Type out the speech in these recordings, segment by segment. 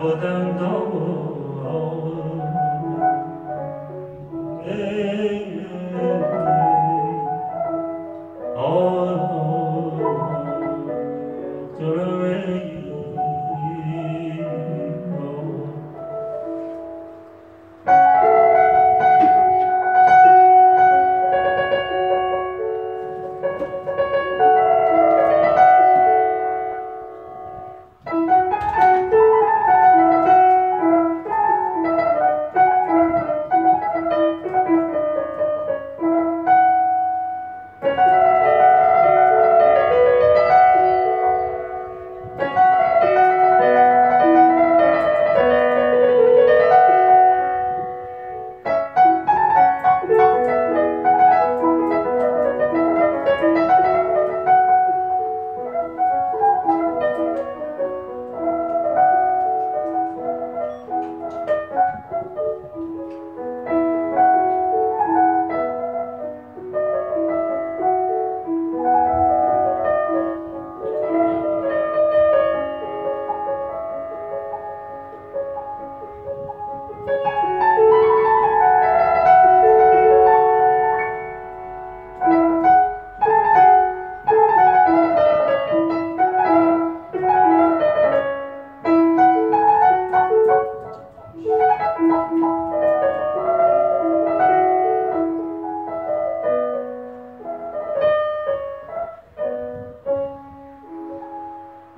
دور از لبادم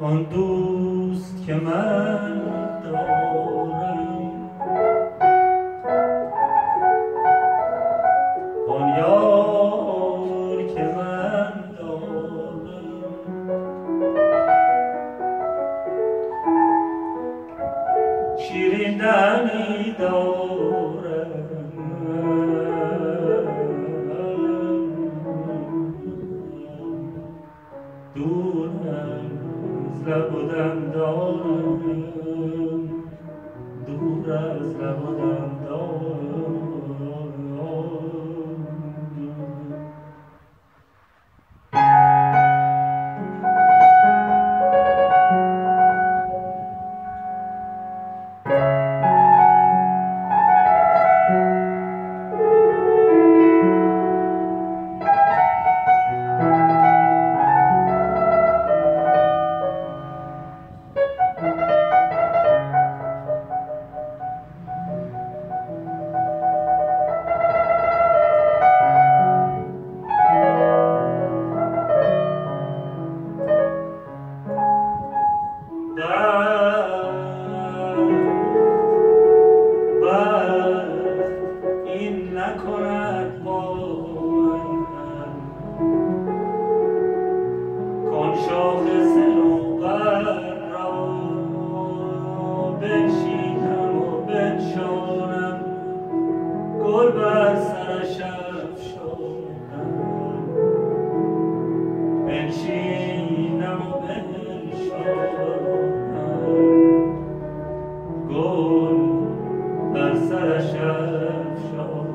آن دوست که من دارم دمی دارم. دور از لب و دندانم دور از لب و دندانم بر سرش افشانم بنشینم و بنشانم گل بر سرش افشانم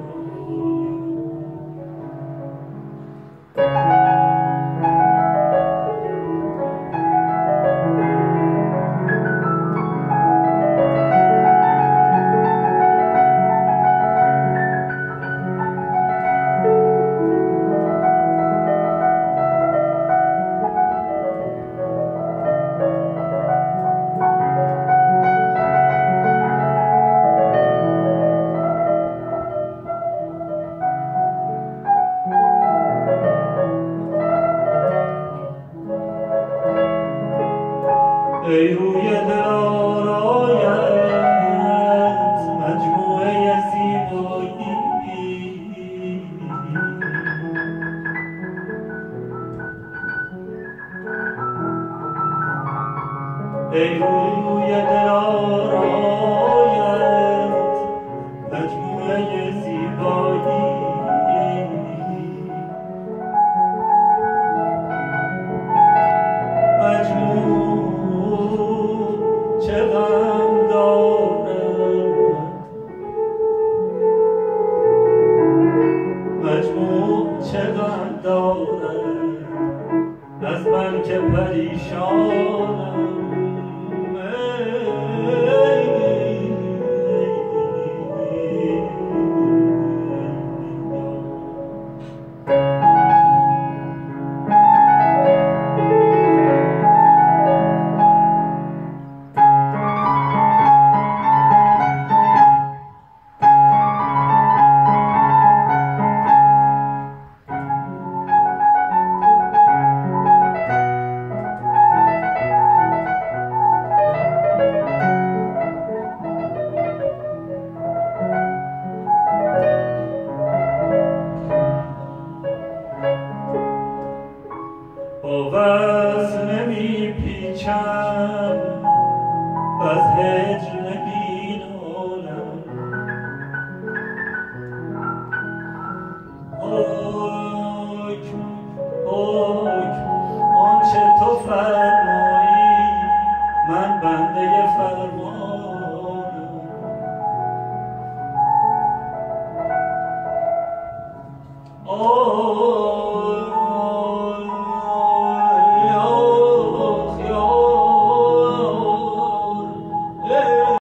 ای روی دل آرایت مجموعه زیبایی مجموعه از من که پریشانم.